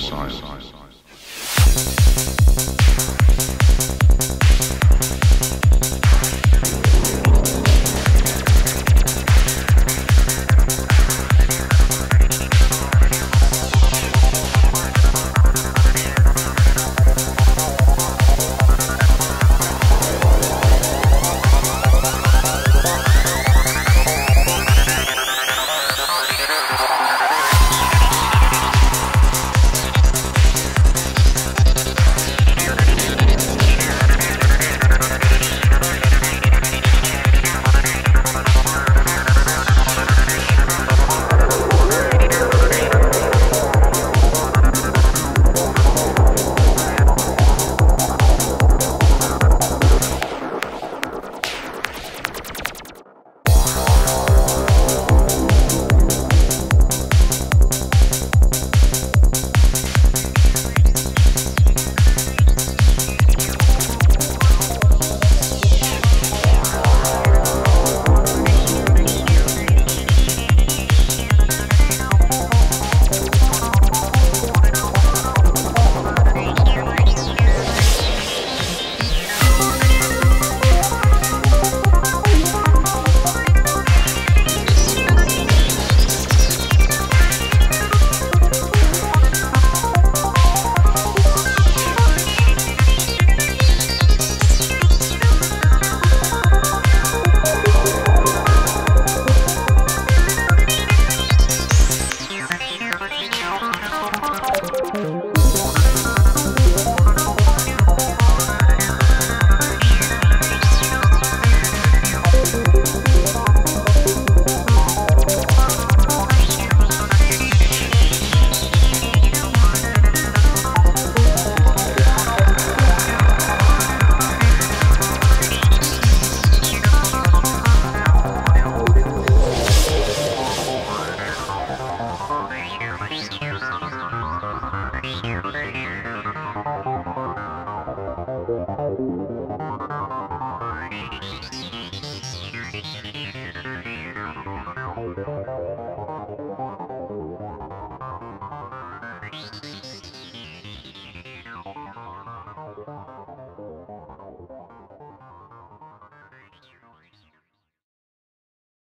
science.